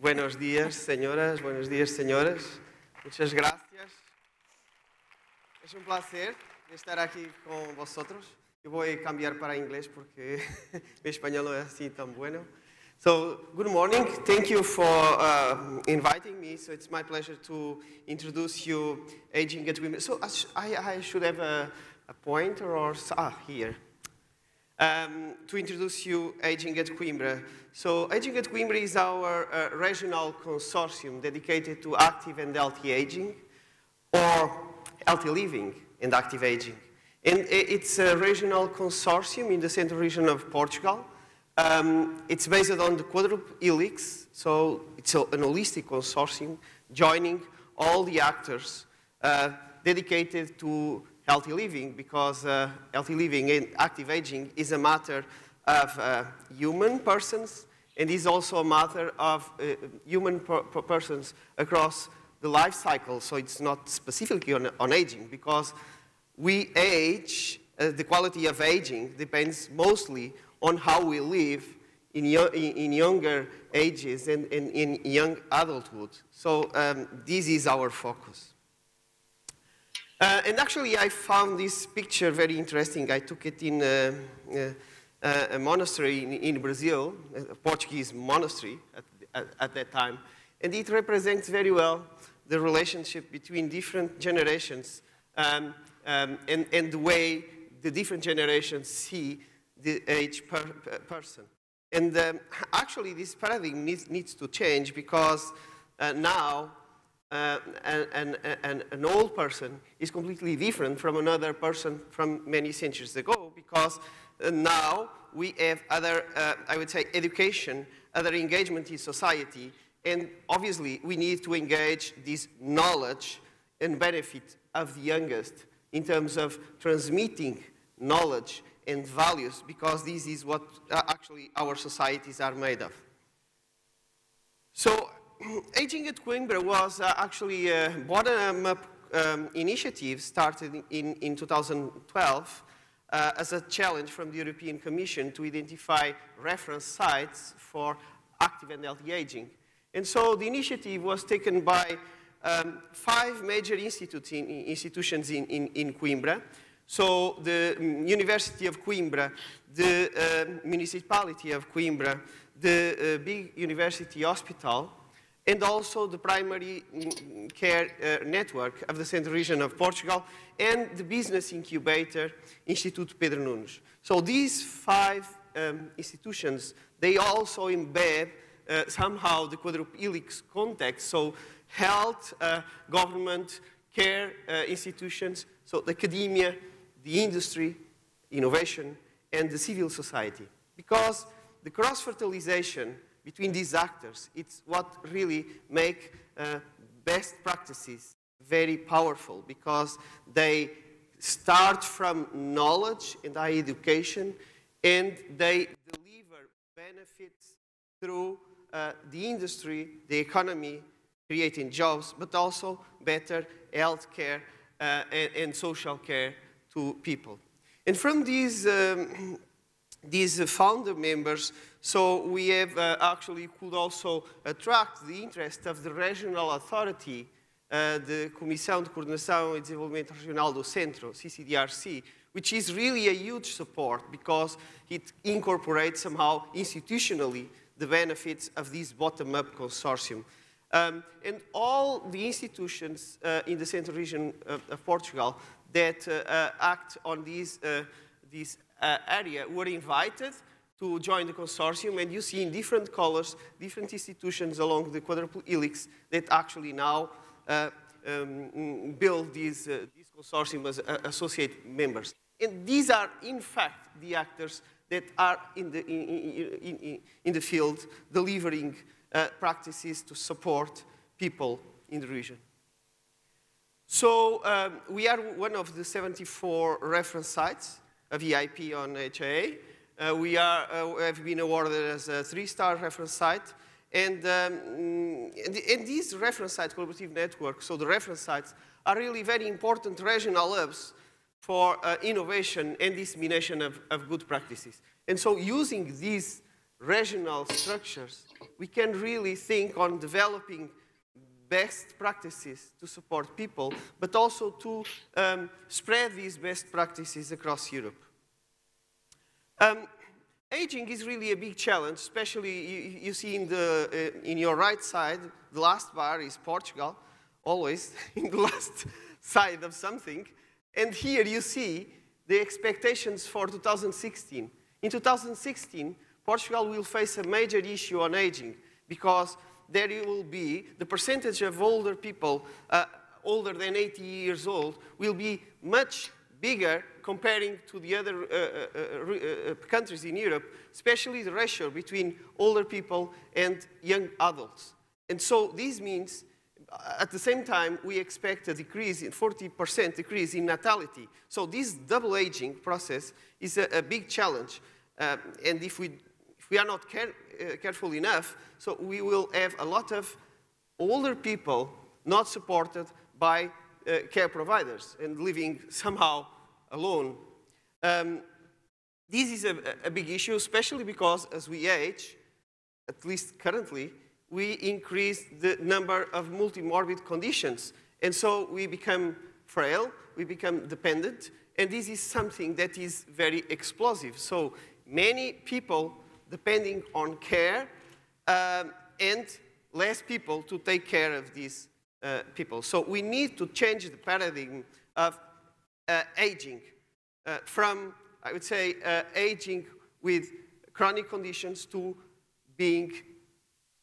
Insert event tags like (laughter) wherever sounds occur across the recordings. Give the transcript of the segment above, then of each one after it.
Buenos días, señoras, buenos días, señores. Muchas gracias. Es un placer estar aquí con vosotros. Voy a cambiar para inglés porque (laughs) mi español no es así tan bueno. So, good morning. Thank you for uh, inviting me. So, it's my pleasure to introduce you Aging at Women. So, I, I should have a, a pointer or, ah, here um, to introduce you Aging at Coimbra. So Aging at Coimbra is our uh, regional consortium dedicated to active and healthy aging or healthy living and active aging. And it's a regional consortium in the central region of Portugal. Um, it's based on the quadruple helix, so it's a, an holistic consortium joining all the actors uh, dedicated to healthy living because uh, healthy living and active aging is a matter of uh, human persons and is also a matter of uh, human per per persons across the life cycle. So it's not specifically on, on aging because we age, uh, the quality of aging depends mostly on how we live in, in younger ages and, and, in young adulthood. So um, this is our focus. Uh, and actually, I found this picture very interesting. I took it in uh, uh, a monastery in, in, Brazil, a Portuguese monastery at, at, at, that time. And it represents very well the relationship between different generations um, um, and, and, the way the different generations see the age per, per person. And um, actually, this paradigm needs, needs, to change because uh, now uh, an, an, old person is completely different from another person from many centuries ago because uh, now we have other, uh, I would say, education, other engagement in society, and obviously we need to engage this knowledge and benefit of the youngest in terms of transmitting knowledge and values because this is what uh, actually our societies are made of. So Aging at Coimbra was uh, actually a bottom-up um, initiative started in, in 2012 uh, as a challenge from the European Commission to identify reference sites for active and healthy aging. And so the initiative was taken by um, five major in, institutions in, in, in, Coimbra. So the um, University of Coimbra, the uh, municipality of Coimbra, the uh, big university hospital, and also the primary mm, care uh, network of the central region of Portugal and the business incubator Instituto Pedro Nunes. So these five um, institutions, they also embed uh, somehow the quadruple helix context, so health, uh, government, care uh, institutions, so the academia, the industry, innovation, and the civil society. Because the cross-fertilization between these actors. It's what really make uh, best practices very powerful because they start from knowledge and high education and they deliver benefits through uh, the industry, the economy, creating jobs, but also better health care uh, and, and, social care to people. And from these um, these founder members, so we have uh, actually could also attract the interest of the regional authority, uh, the Comissão de Coordenação e Desenvolvimento Regional do Centro, CCDRC, which is really a huge support because it incorporates somehow institutionally the benefits of this bottom-up consortium. Um, and all the institutions uh, in the central region of, of Portugal that uh, uh, act on these, uh, these uh, area were invited to join the consortium, and you see in different colors, different institutions along the quadruple helix that actually now uh, um, build these, uh, these consortium as uh, associate members. And these are, in fact, the actors that are in the, in, in, in the field delivering uh, practices to support people in the region. So um, we are one of the 74 reference sites a EIP on AHA. Uh, we are, uh, have been awarded as a three-star reference site. And, um, and, and these reference site collaborative networks, so the reference sites, are really very important regional hubs for uh, innovation and dissemination of, of, good practices. And so using these regional structures, we can really think on developing best practices to support people, but also to um, spread these best practices across Europe. Um, aging is really a big challenge, especially you, you see in, the, uh, in your right side, the last bar is Portugal, always (laughs) in the last side of something. And here you see the expectations for 2016. In 2016, Portugal will face a major issue on aging because there will be the percentage of older people, uh, older than 80 years old, will be much bigger comparing to the other uh, uh, uh, uh countries in Europe, especially the ratio between older people and young adults. And so this means, uh, at the same time, we expect a decrease in 40% decrease in natality. So this double aging process is a, a big challenge. Um, and if we, we are not care, uh, careful enough, so we will have a lot of older people not supported by uh, care providers and living somehow alone. Um, this is a, a, big issue, especially because as we age, at least currently, we increase the number of multimorbid conditions. And so we become frail, we become dependent, and this is something that is very explosive. So many people depending on care um, and less people to take care of these uh, people. So we need to change the paradigm of uh, aging uh, from, I would say, uh, aging with chronic conditions to being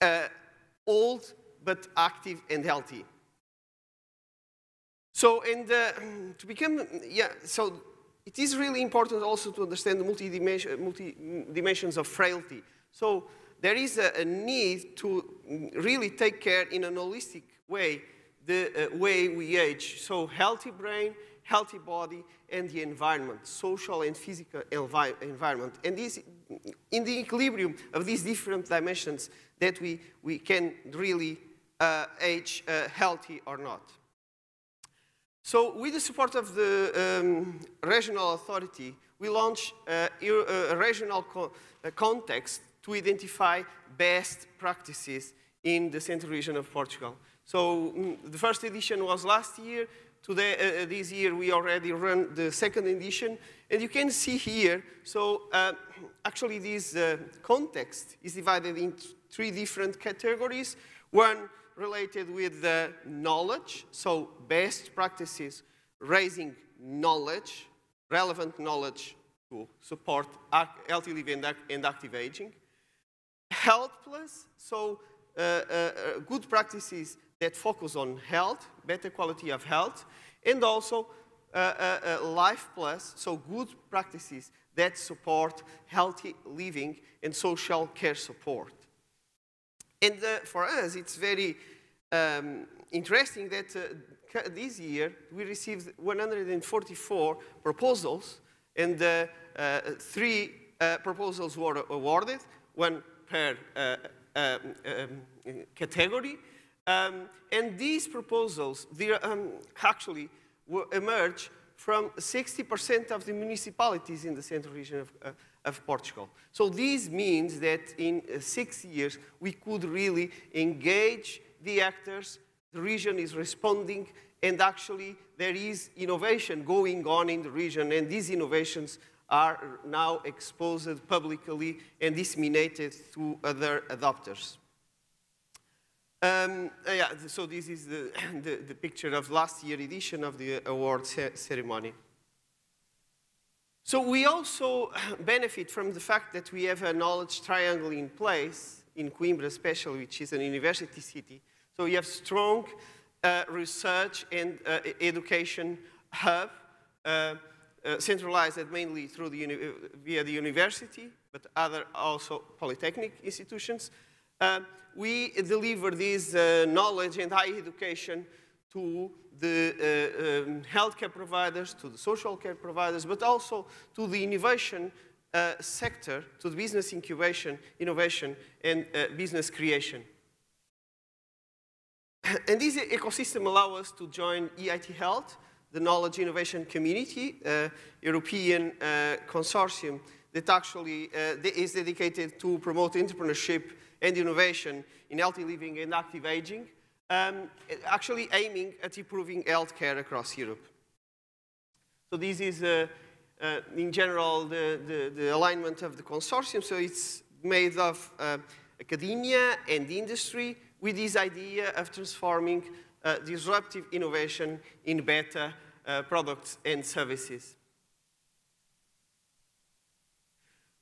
uh, old but active and healthy. So, and uh, to become, yeah, so it is really important also to understand the multi-dimensions multi of frailty. So there is a, a, need to really take care in an holistic way the uh, way we age. So healthy brain, healthy body, and the environment, social and physical envi environment. And this, in the equilibrium of these different dimensions that we, we can really uh, age uh, healthy or not. So with the support of the um, regional authority, we launched a, a regional co a context to identify best practices in the central region of Portugal. So mm, the first edition was last year. Today, uh, uh, this year, we already run the second edition. And you can see here, so uh, actually this uh, context is divided into three different categories. One related with the knowledge, so best practices, raising knowledge, relevant knowledge to support healthy living and active aging. Health plus, so uh, uh, good practices that focus on health, better quality of health, and also uh, uh, uh, life plus, so good practices that support healthy living and social care support. And uh, for us, it's very um, interesting that uh, this year we received 144 proposals, and uh, uh, three uh, proposals were awarded, one per uh, um, um, category. Um, and these proposals, um, actually emerge from 60% of the municipalities in the central region of, of Portugal. So this means that in uh, six years, we could really engage the actors, the region is responding, and actually there is innovation going on in the region, and these innovations are now exposed publicly and disseminated to other adopters. Um, uh, yeah, so this is the, (coughs) the, the, picture of last year edition of the award ceremony. So we also (clears throat) benefit from the fact that we have a knowledge triangle in place, in Coimbra especially, which is an university city. So we have strong uh, research and uh, education hub, uh, uh centralized mainly through the via the university, but other also polytechnic institutions. Uh, we deliver this uh, knowledge and high education to the uh, um, healthcare providers, to the social care providers, but also to the innovation uh, sector, to the business incubation, innovation, and uh, business creation. And this ecosystem allows us to join EIT Health, the knowledge innovation community, uh, European consortium that actually uh, is dedicated to promote entrepreneurship and innovation in healthy living and active aging, um, actually aiming at improving healthcare across Europe. So this is, uh, uh, in general, the, the, the, alignment of the consortium. So it's made of uh, academia and industry with this idea of transforming uh, disruptive innovation in better uh, products and services.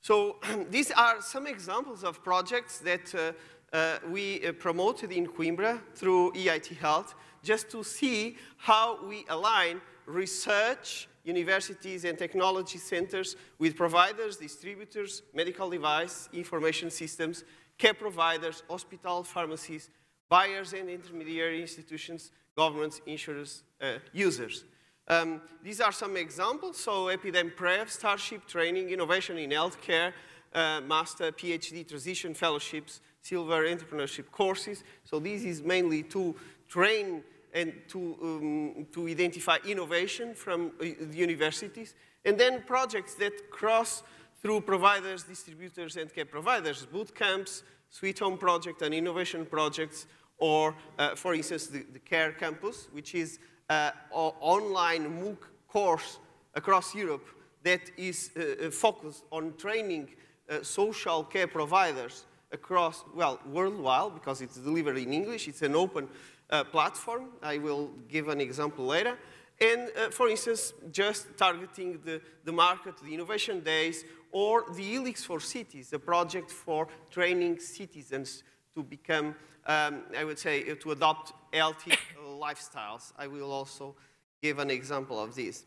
So (clears throat) these are some examples of projects that uh, we uh, promoted in Coimbra through EIT Health, just to see how we align research, universities and technology centers with providers, distributors, medical device, information systems, care providers, hospital, pharmacies, buyers and intermediary institutions, governments, insurers, uh, users. Um, these are some examples. So EpidemPrev, Starship Training, Innovation in Healthcare, uh, Master, PhD Transition Fellowships, Silver Entrepreneurship courses. So this is mainly to train and to, um, to identify innovation from uh, the universities. And then projects that cross through providers, distributors, and care providers, boot camps, Sweet Home Project and innovation projects, or, uh, for instance, the, the, Care Campus, which is an online MOOC course across Europe that is uh, uh, focused on training uh, social care providers across, well, worldwide, because it's delivered in English. It's an open uh, platform. I will give an example later. And, uh, for instance, just targeting the, the market, the innovation days, or the Helix for Cities, a project for training citizens to become, um, I would say, uh, to adopt healthy (coughs) lifestyles. I will also give an example of this.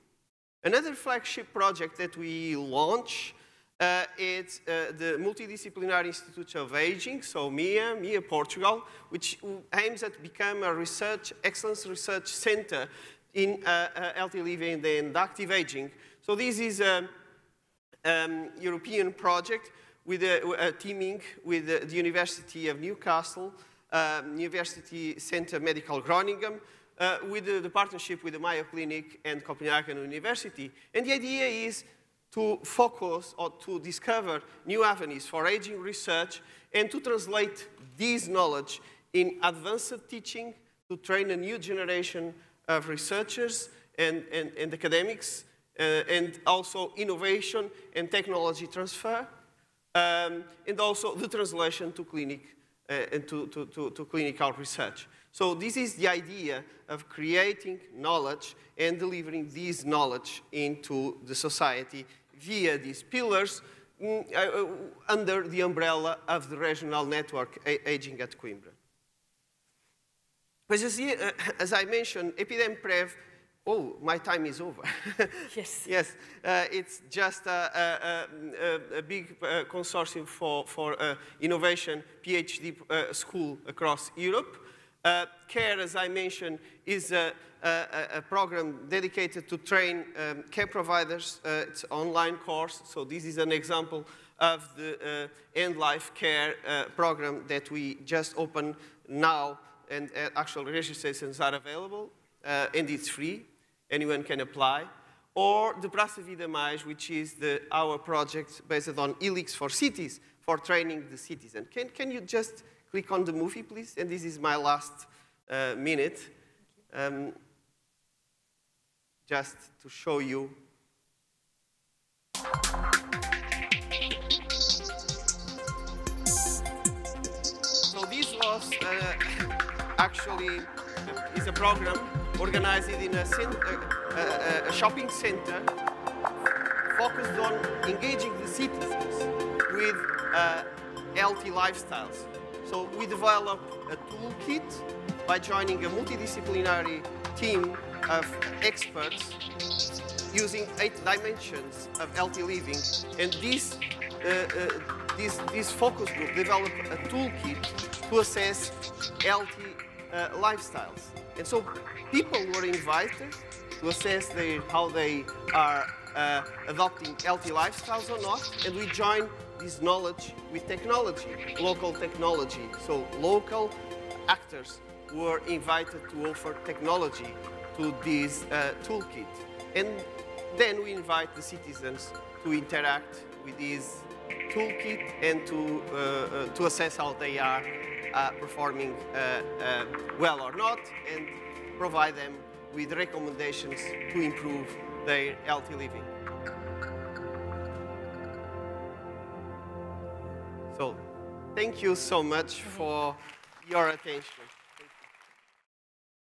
Another flagship project that we launch uh, it's uh, the Multidisciplinary Institute of Aging, so MIA, MIA Portugal, which aims at become a research, excellence research center in uh, uh healthy living and active aging. So this is a um, European project with a, a teaming with the, the, University of Newcastle, um, University Center Medical Groningen, uh, with the, the, partnership with the Mayo Clinic and Copenhagen University. And the idea is to focus or to discover new avenues for aging research and to translate this knowledge in advanced teaching to train a new generation of researchers and, and, and academics uh, and also innovation and technology transfer um, and also the translation to clinic uh, and to, to, to, to clinical research. So this is the idea of creating knowledge and delivering this knowledge into the society via these pillars mm, uh, uh, under the umbrella of the regional network Aging at Coimbra. But as, uh, (coughs) as I mentioned, EpidemPrev, oh, my time is over. (laughs) yes. yes, uh, it's just a, a, a big uh, consortium for, for uh, innovation PhD school across Europe. CARE, as I mentioned, is a, a, a, program dedicated to train um, care providers. Uh, it's online course, so this is an example of the uh, end life care uh, program that we just opened now, and uh, actual registrations are available, uh, and it's free. Anyone can apply. Or the Praça Vida Mais, which is the, our project based on Helix for cities, for training the citizens. Can, can you just click on the movie, please? And this is my last uh, minute. Um, just to show you. So this was uh, (coughs) actually is a program organized in a, a, a shopping center focused on engaging the citizens with uh, healthy lifestyles. So we developed a toolkit by joining a multidisciplinary team of experts using eight dimensions of healthy living. And this, uh, uh, this, this focus group developed a toolkit to assess healthy uh, lifestyles. And so people were invited to assess their, how they are uh, adopting healthy lifestyles or not, and we joined this knowledge with technology, local technology. So local actors were invited to offer technology to this uh, toolkit. And then we invite the citizens to interact with this toolkit and to, uh, uh, to assess how they are uh, performing uh, uh, well or not and provide them with recommendations to improve their healthy living. So thank you so much for your attention.